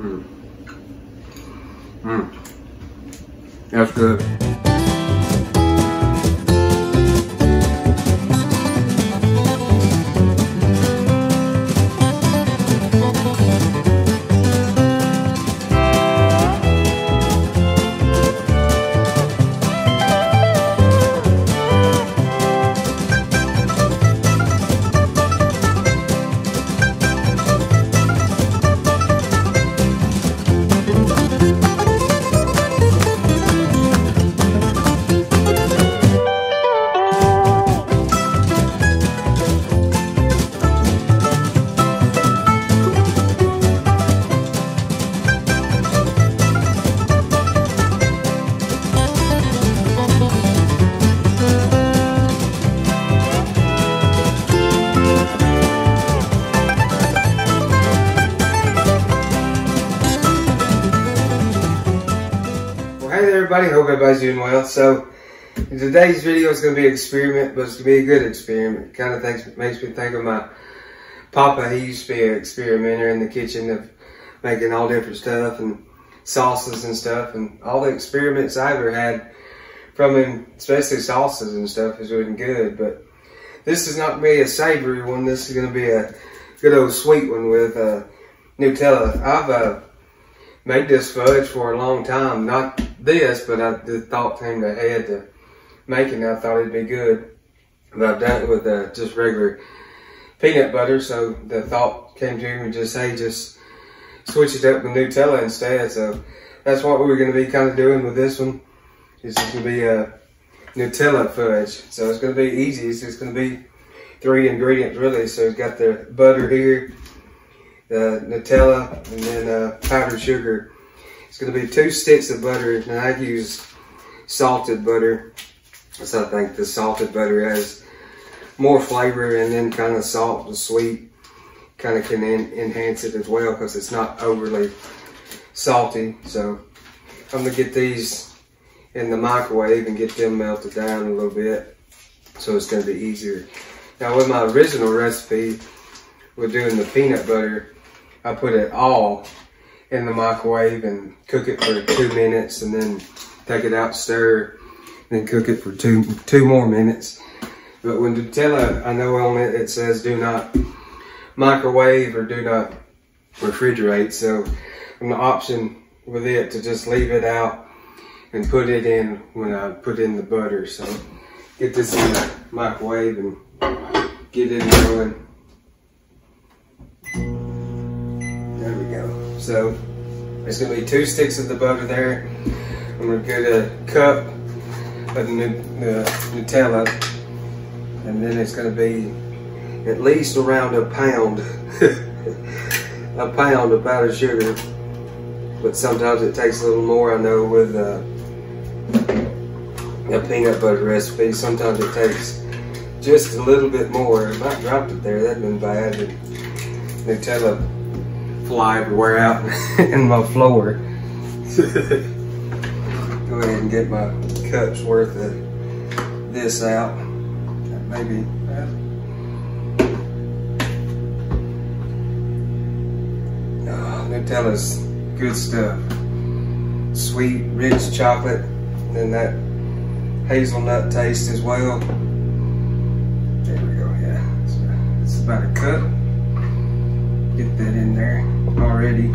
Mm. Mm. That's good. Everybody. Hope everybody's doing well. So, today's video is going to be an experiment, but it's going to be a good experiment. Kind of thinks, makes me think of my papa. He used to be an experimenter in the kitchen of making all different stuff and sauces and stuff. And all the experiments I ever had from him, especially sauces and stuff, is really good. But this is not going to be a savory one. This is going to be a good old sweet one with uh, Nutella. I've uh, made this fudge for a long time. Not this, but I, the thought came to head to making it. I thought it'd be good. But I've done it with uh, just regular peanut butter. So the thought came to me just, hey, just switch it up with Nutella instead. So that's what we were going to be kind of doing with this one. It's going to be a Nutella fudge. So it's going to be easy. It's just going to be three ingredients really. So it's got the butter here, the Nutella, and then uh, powdered sugar. Going to be two sticks of butter, and I use salted butter. So I think the salted butter has more flavor, and then kind of salt and sweet kind of can en enhance it as well because it's not overly salty. So I'm going to get these in the microwave and get them melted down a little bit so it's going to be easier. Now with my original recipe, with doing the peanut butter, I put it all in the microwave and cook it for two minutes and then take it out, stir, then cook it for two two more minutes. But when Nutella, I know on it, it says do not microwave or do not refrigerate. So I'm the option with it to just leave it out and put it in when I put in the butter. So get this in the microwave and get it going. So there's gonna be two sticks of the butter there. I'm gonna get a cup of the Nutella, and then it's gonna be at least around a pound, a pound of powdered sugar. But sometimes it takes a little more. I know with uh, a peanut butter recipe, sometimes it takes just a little bit more. I dropped it there, that'd been bad. Nutella fly everywhere out in my floor. Go ahead and get my cups worth of this out. Maybe. Uh, oh, Nutella's good stuff. Sweet, rich chocolate, and that hazelnut taste as well. There we go, yeah. It's uh, about a cup. Get that in there already.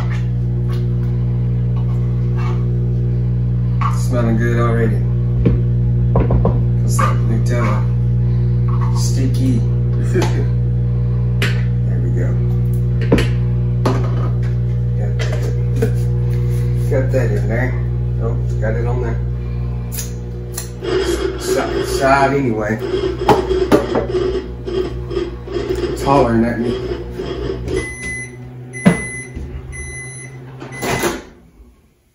Smelling good already. What's that Nutella? Sticky. there we go. Got that, got that in there. Oh, got it on there. Side, side anyway. It's hollering at me.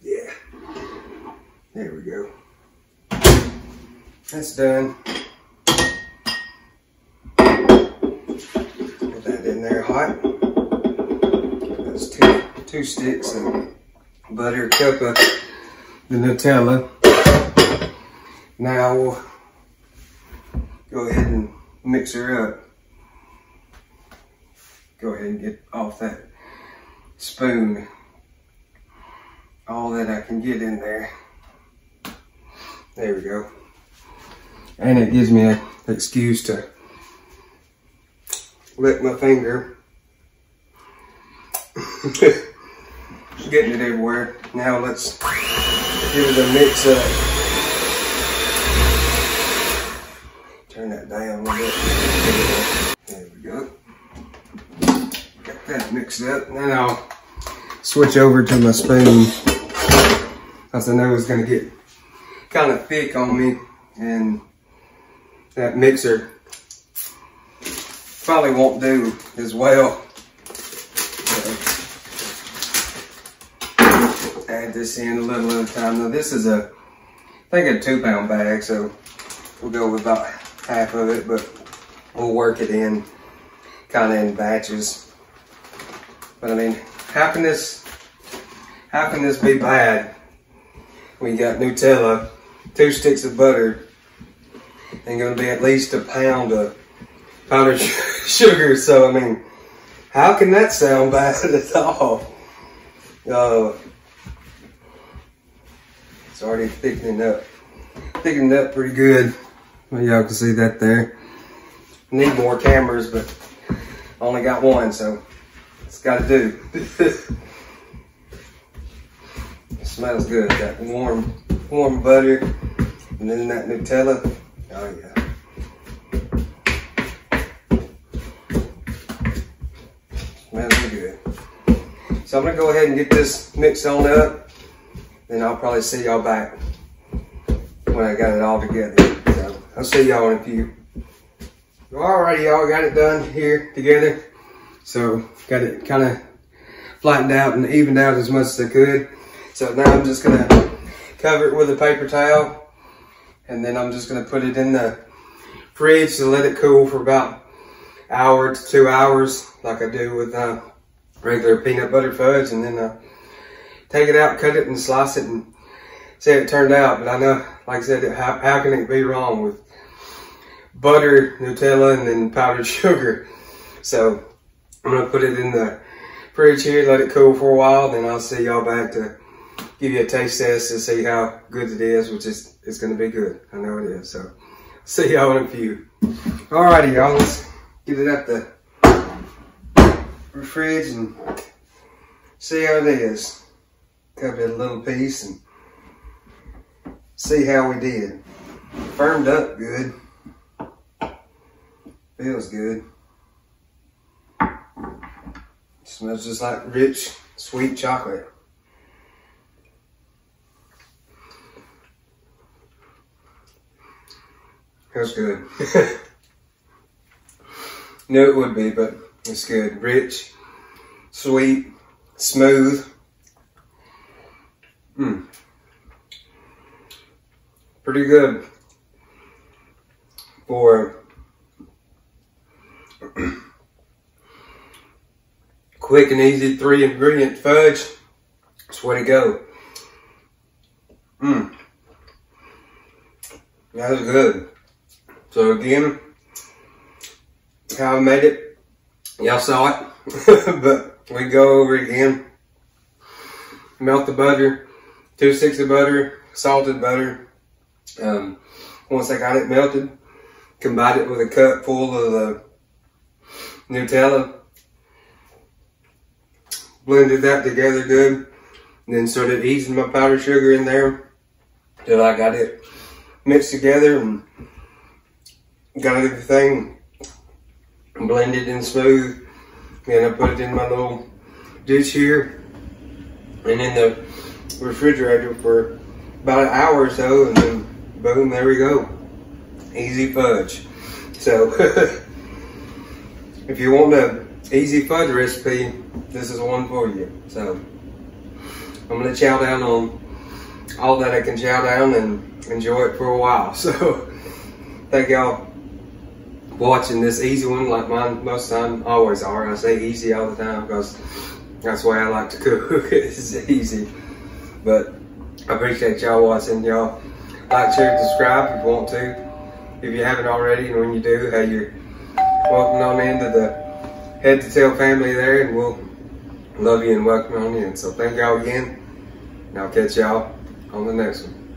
Yeah. There we go. That's done. Put that in there hot. That's two two sticks of butter, a cup of the Nutella. Now we'll go ahead and mix her up. Go ahead and get off that spoon. all that I can get in there. There we go. And it gives me an excuse to lick my finger. Getting it everywhere. Now let's give it a mix up. Turn that down a little bit. There we go. Got that mixed up. Now I'll switch over to my spoon. Because I know it's going to get kind of thick on me. And that mixer probably won't do as well. add this in a little at a time. Now this is a, I think a two pound bag, so we'll go with about half of it, but we'll work it in kind of in batches. But I mean, how can this, how can this be bad? We got Nutella, two sticks of butter, and gonna be at least a pound of powdered sugar. So I mean, how can that sound bad at all? Uh, it's already thickening up, thickening up pretty good. Well, y'all can see that there. Need more cameras, but only got one, so it's got to do. it smells good. That warm, warm butter, and then that Nutella. Oh yeah. Smells good. So I'm gonna go ahead and get this mixed on up. Then I'll probably see y'all back when I got it all together. So I'll see y'all in a few. Alrighty, y'all got it done here together. So got it kind of flattened out and evened out as much as I could. So now I'm just gonna cover it with a paper towel and then I'm just gonna put it in the fridge to let it cool for about hour to two hours like I do with uh, regular peanut butter fudge and then uh, take it out, cut it and slice it and see how it turned out. But I know, like I said, how, how can it be wrong with butter, Nutella, and then powdered sugar? So I'm gonna put it in the fridge here, let it cool for a while, then I'll see y'all back to give you a taste test to see how good it is, which is it's gonna be good. I know it is. So see y'all in a few. Alrighty, y'all, let's get it up the fridge and see how it is cut it a little piece and see how we did. Firmed up good. Feels good. Smells just like rich, sweet chocolate. Feels good. Knew it would be, but it's good. Rich, sweet, smooth. Hmm. Pretty good for quick and easy three ingredient fudge. That's way to go. Mmm. That was good. So again, how I made it, y'all saw it, but we go over again. Melt the butter, two sticks of butter, salted butter. Um, once I got it melted, combined it with a cup full of the Nutella. Blended that together good. Then started easing my powdered sugar in there till I got it mixed together and got everything blended and smooth. And I put it in my little dish here and in the refrigerator for about an hour or so, and then boom, there we go. Easy fudge. So, if you want a easy fudge recipe, this is one for you. So, I'm gonna chow down on all that I can chow down and enjoy it for a while. So, thank y'all watching this easy one like mine most time always are. I say easy all the time because that's why I like to cook. it's easy. But I appreciate y'all watching. Y'all like, share, subscribe if you want to. If you haven't already, and when you do, hey, you're welcome on into the Head to Tail family there, and we'll love you and welcome on in. So thank y'all again. And I'll catch y'all on the next one.